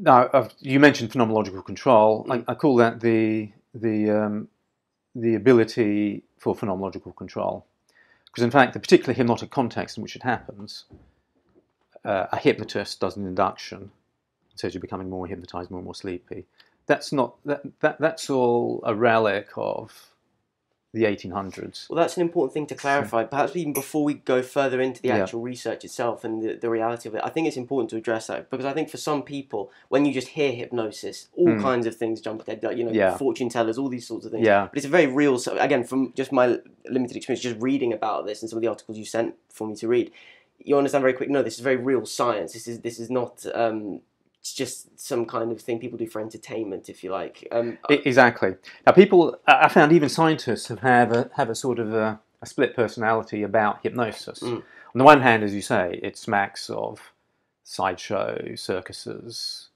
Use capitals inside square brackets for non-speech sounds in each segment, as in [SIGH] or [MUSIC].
now I've, you mentioned phenomenological control. I, I call that the the um, the ability for phenomenological control, because in fact, the particular hypnotic context in which it happens, uh, a hypnotist does an induction, says you're becoming more hypnotized, more and more sleepy. That's not that, that that's all a relic of the 1800s. Well, that's an important thing to clarify. Perhaps even before we go further into the Yeah. actual research itself and the, the reality of it, I think it's important to address that because I think for some people, when you just hear hypnosis, all Mm. kinds of things jump ahead, like, you know, Yeah. fortune tellers, all these sorts of things. Yeah. But it's a very real, so again, from just my limited experience, just reading about this and some of the articles you sent for me to read, you understand very quick. No, this is very real science. This is this is not. Um, it's just some kind of thing people do for entertainment, if you like. Um, Exactly. Now, people, I found even scientists have have a, have a sort of a, a split personality about hypnosis. Mm. On the one hand, as you say, it smacks of sideshow circuses,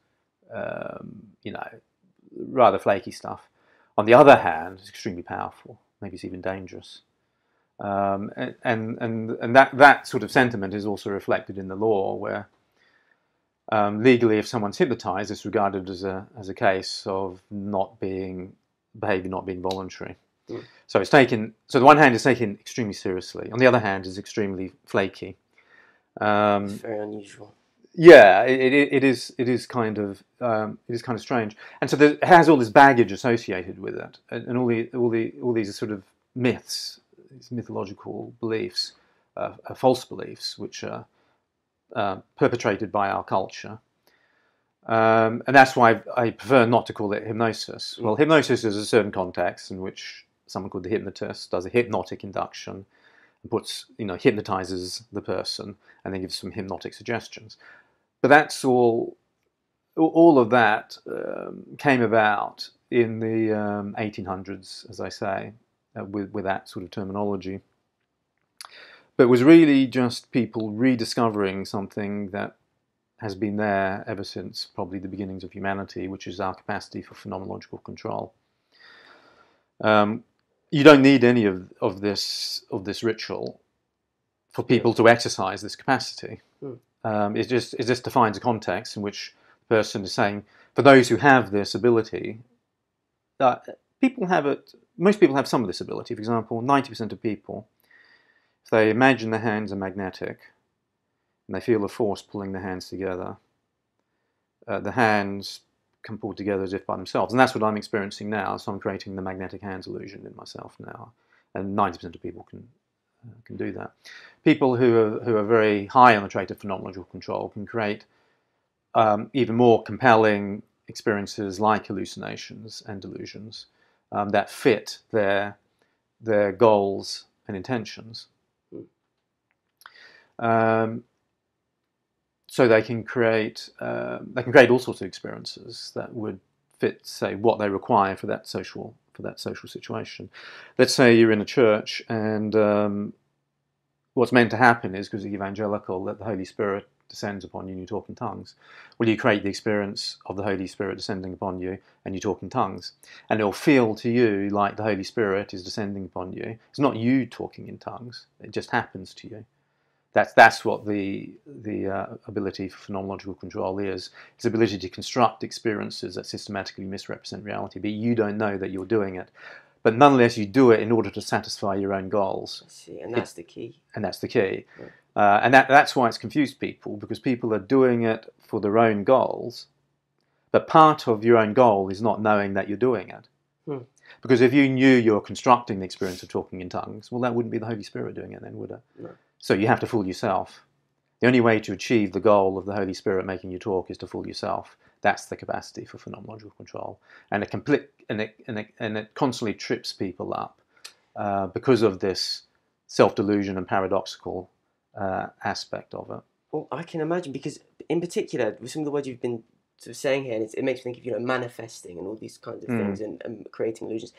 um, you know, rather flaky stuff. On the other hand, it's extremely powerful. Maybe it's even dangerous. Um, and and and, and that, that sort of sentiment is also reflected in the law, where um, legally, if someone's hypnotized, it's regarded as a as a case of not being behavior not being voluntary. Mm. So it's taken. So the one hand is taken extremely seriously. On the other hand, is extremely flaky. Um, it's very unusual. yeah, it, it, it is. It is kind of. Um, it is kind of strange, and so there, it has all this baggage associated with it, and, and all the all the all these sort of myths, these mythological beliefs, uh, uh, false beliefs, which are uh, perpetrated by our culture. Um, and that's why I prefer not to call it hypnosis. Well, hypnosis is a certain context in which someone called the hypnotist does a hypnotic induction and puts, you know, hypnotizes the person and then gives some hypnotic suggestions. But that's all. All of that um, came about in the um, 1800s, as I say, uh, with with that sort of terminology. But it was really just people rediscovering something that has been there ever since probably the beginnings of humanity, which is our capacity for phenomenological control. Um, you don't need any of, of this of this ritual for people to exercise this capacity. Hmm. Um, it just it just defines a context in which the person is saying, for those who have this ability, uh, people have it. Most people have some of this ability. For example, ninety percent of people, if they imagine the hands are magnetic, and they feel a force pulling the hands together, uh, the hands can pull together as if by themselves. And that's what I'm experiencing now. So I'm creating the magnetic hands illusion in myself now. And 90% of people can, uh, can do that. People who are, who are very high on the trait of phenomenological control can create um, even more compelling experiences like hallucinations and delusions um, that fit their, their goals and intentions. Um, so they can create um, they can create all sorts of experiences that would fit, say, what they require for that social for that social situation. Let's say you're in a church and um, what's meant to happen is because evangelical that the Holy Spirit descends upon you and you talk in tongues. Well, you create the experience of the Holy Spirit descending upon you and you talk in tongues, and it'll feel to you like the Holy Spirit is descending upon you. It's not you talking in tongues; it just happens to you that's that's what the the uh, ability for phenomenological control is. It's ability to construct experiences that systematically misrepresent reality, but you don't know that you're doing it. But nonetheless, you do it in order to satisfy your own goals, I see, and that's the key. and that's the key. Right. Uh, and that, that's why it's confused people because people are doing it for their own goals, but part of your own goal is not knowing that you're doing it. Hmm. Because if you knew you're constructing the experience of talking in tongues, well, that wouldn't be the Holy Spirit doing it then, would it? No. So you have to fool yourself. The only way to achieve the goal of the Holy Spirit making you talk is to fool yourself. That's the capacity for phenomenological control, and it complete and it and it, and it constantly trips people up uh, because of this self delusion and paradoxical uh, aspect of it. Well, I can imagine because, in particular, with some of the words you've been sort of saying here, and it makes me think of you know manifesting and all these kinds of Mm. things and, and creating illusions.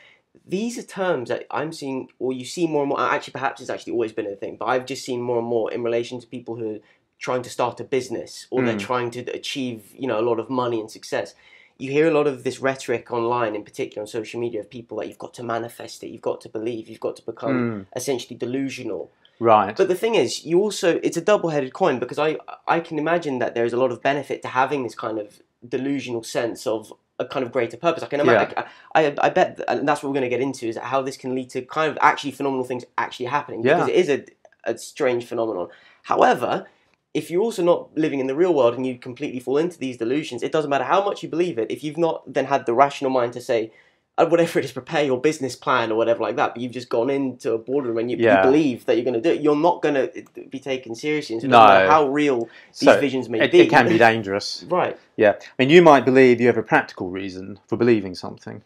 These are terms that I'm seeing, or you see more and more. Actually, perhaps it's actually always been a thing, but I've just seen more and more in relation to people who are trying to start a business or they're Mm. trying to achieve you know a lot of money and success. You hear a lot of this rhetoric online, in particular on social media, of people that you've got to manifest it, you've got to believe, you've got to become Mm. essentially delusional. Right. But the thing is, you also it's a double-headed coin because I I can imagine that there's a lot of benefit to having this kind of delusional sense of a kind of greater purpose. I can imagine. I, I, I bet, and that's what we're going to get into is how this can lead to kind of actually phenomenal things actually happening Yeah. because it is a, a strange phenomenon. However, if you're also not living in the real world and you completely fall into these delusions, it doesn't matter how much you believe it. If you've not then had the rational mind to say, whatever it is, prepare your business plan or whatever like that, but you've just gone into a boardroom and you, Yeah. you believe that you're going to do it, you're not going to be taken seriously. So No. matter how real these So, visions may It, be. it can be dangerous. [LAUGHS] right. Yeah, I mean, you might believe you have a practical reason for believing something,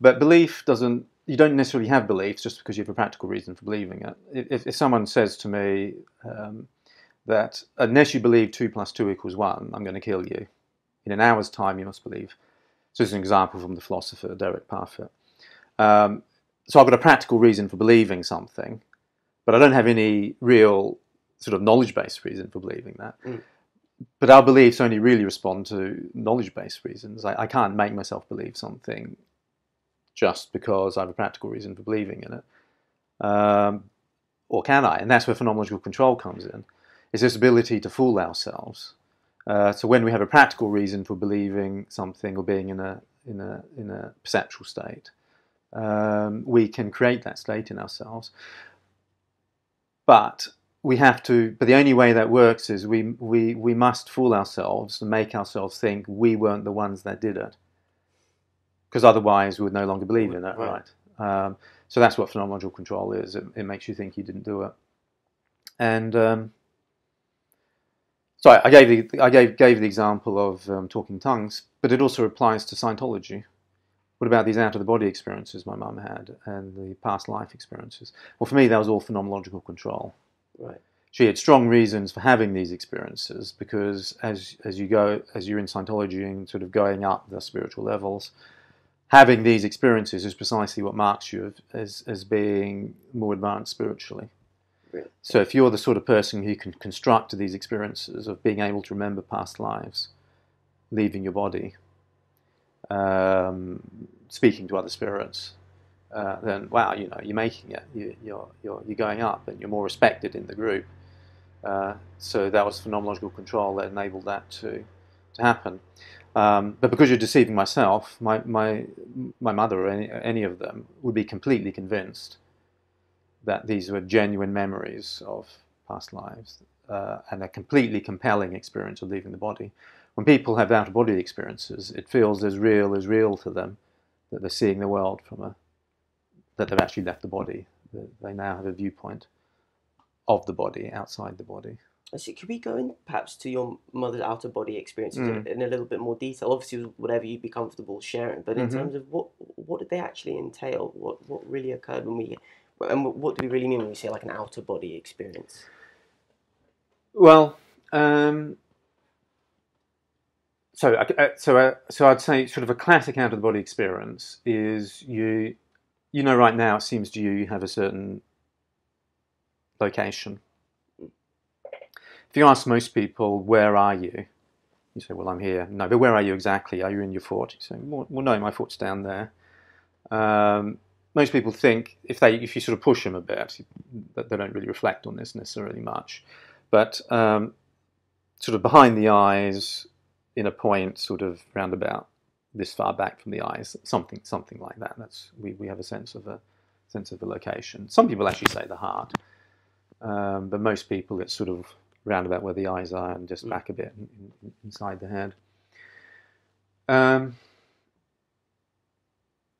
but belief doesn't. You don't necessarily have beliefs just because you have a practical reason for believing it. If, if someone says to me um, that unless you believe two plus two equals one, I'm going to kill you, in an hour's time you must believe. So this is an example from the philosopher Derek Parfit. Um, so I've got a practical reason for believing something, but I don't have any real sort of knowledge-based reason for believing that but our beliefs only really respond to knowledge-based reasons. I, I can't make myself believe something just because I have a practical reason for believing in it, um, or can I? And that's where phenomenological control comes in. Is this ability to fool ourselves. Uh, so when we have a practical reason for believing something or being in a in a in a perceptual state, um, we can create that state in ourselves. But we have to but the only way that works is we we we must fool ourselves and make ourselves think we weren't the ones that did it because otherwise we would no longer believe in it Right. right um, so that's what phenomenological control is it, it makes you think you didn't do it and um, so I, I gave the I gave gave the example of um, talking tongues but it also applies to Scientology what about these out of the body experiences my mum had and the past life experiences well for me that was all phenomenological control Right. she had strong reasons for having these experiences because as as you go as you're in Scientology and sort of going up the spiritual levels, having these experiences is precisely what marks you as as being more advanced spiritually. So if you're the sort of person who can construct these experiences of being able to remember past lives, leaving your body, um, speaking to other spirits, uh, then wow, you know, you're making it. You, you're you're you're going up, and you're more respected in the group. Uh, so that was phenomenological control that enabled that to to happen. Um, but because you're deceiving myself, my my my mother or any, any of them would be completely convinced that these were genuine memories of past lives uh, and a completely compelling experience of leaving the body. When people have out of body experiences, it feels as real as real to them that they're seeing the world from a that they've actually left the body. They now have a viewpoint of the body outside the body. So could we go in perhaps to your mother's out of body experiences Mm. in a little bit more detail? Obviously, whatever you'd be comfortable sharing, but in Mhm. terms of what what did they actually entail? What what really occurred when we, and what do we really mean when we say like an outer body experience? Well, um, so uh, so uh, so I'd say sort of a classic out of the body experience is you you know right now it seems to you you have a certain location. If you ask most people where are you, you say well I'm here. No, but where are you exactly? Are you in your fort? You say well, well no, my fort's down there. Um, most people think if they if you sort of push them a bit, that they don't really reflect on this necessarily much. But um, sort of behind the eyes in a point sort of round about this far back from the eyes something something like that. That's we, we have a sense of a sense of a location. Some people actually say the heart um, but most people it's sort of round about where the eyes are and just Mm. back a bit in, in, inside the head. Um,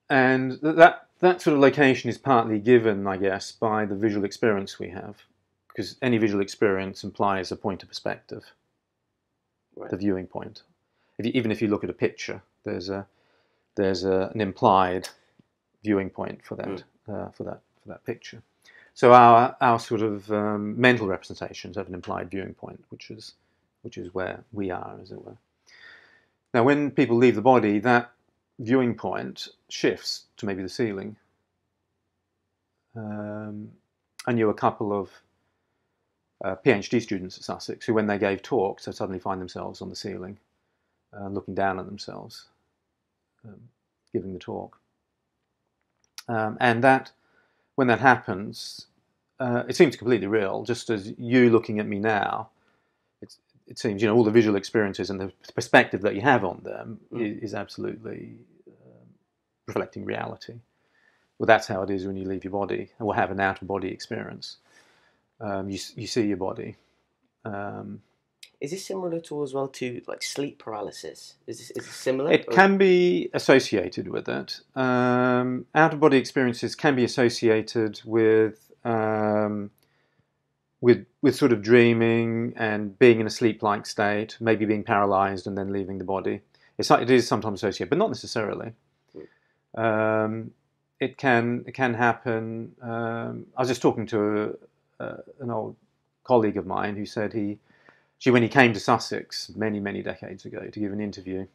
and that that sort of location is partly given i guess by the visual experience we have because any visual experience implies a point of perspective, Right. the viewing point. If you, even if you look at a picture, there's a there's a, an implied viewing point for that uh, for that for that picture. So our our sort of um, mental representations have an implied viewing point, which is which is where we are, as it were. Now, when people leave the body, that viewing point shifts to maybe the ceiling. Um, I knew a couple of uh, PhD students at Sussex who, when they gave talks, they suddenly find themselves on the ceiling, uh, looking down at themselves, um, giving the talk. Um, and that, when that happens, uh, it seems completely real, just as you looking at me now. It seems you know all the visual experiences and the perspective that you have on them Mm. is, absolutely um, reflecting reality. Well, that's how it is when you leave your body and will have an out of body experience. Um, you you see your body. Um, Is this similar at all as well to like sleep paralysis? Is this is this similar? It or- can be associated with it. Um, out of body experiences can be associated with um, with with sort of dreaming and being in a sleep-like state, maybe being paralyzed and then leaving the body. It's it is sometimes associated, but not necessarily. Um, it can it can happen. Um, I was just talking to a, a, an old colleague of mine who said he, she when he came to Sussex many many decades ago to give an interview,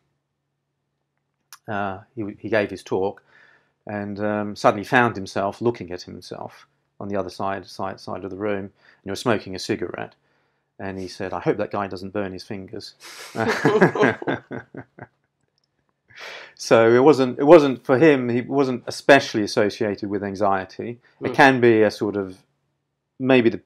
uh, he, he gave his talk and um, suddenly found himself looking at himself on the other side, side, side of the room and he was smoking a cigarette. And he said, I hope that guy doesn't burn his fingers. [LAUGHS] so it wasn't, it wasn't for him, he wasn't especially associated with anxiety. It Hmm. can be a sort of, maybe the,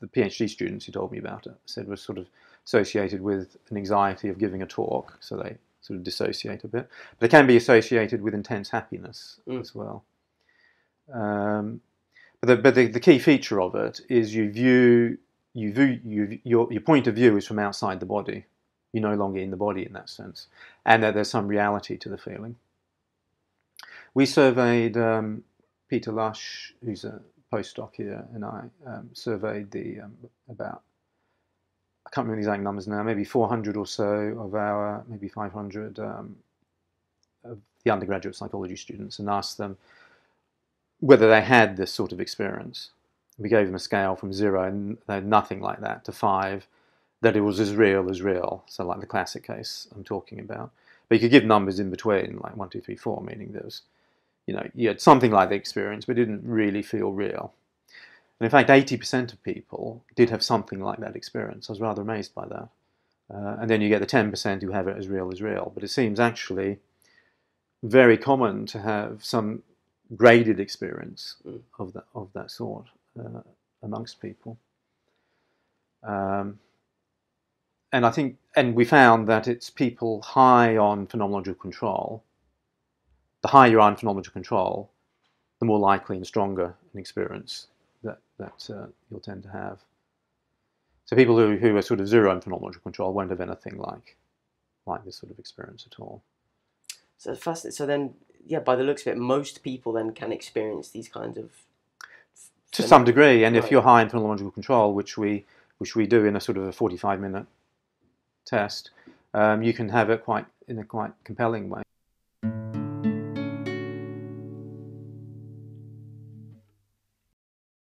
the PhD students who told me about it said was sort of associated with an anxiety of giving a talk. So they sort of dissociate a bit. But it can be associated with intense happiness Mm. as well. Um, but the, but the, the key feature of it is you view, you view you, your, your point of view is from outside the body. You're no longer in the body in that sense. And that there's some reality to the feeling. We surveyed um, Peter Lush, who's a postdoc here, and I um, surveyed the um, about I can't remember the exact numbers now, maybe 400 or so of our, maybe 500 um, of the undergraduate psychology students and asked them whether they had this sort of experience. We gave them a scale from zero, and they had nothing like that, to five, that it was as real as real. So, like the classic case I'm talking about. But you could give numbers in between, like one, two, three, four, meaning there was, you know, you had something like the experience, but it didn't really feel real. And in fact, 80% of people did have something like that experience. I was rather amazed by that. Uh, and then you get the 10% who have it as real as real. But it seems actually very common to have some graded experience Mm. of that, of that sort uh, amongst people. Um, and I think, and we found that it's people high on phenomenological control. The higher you are on phenomenological control, the more likely and stronger an experience that that uh, you'll tend to have. So people who, who are sort of zero on phenomenological control won't have anything like like this sort of experience at all. So fascinating. So then, yeah, by the looks of it, most people then can experience these kinds of. To some degree, and if you're high in phenomenological control, which we which we do in a sort of a 45 minute test, um, you can have it quite in a quite compelling way.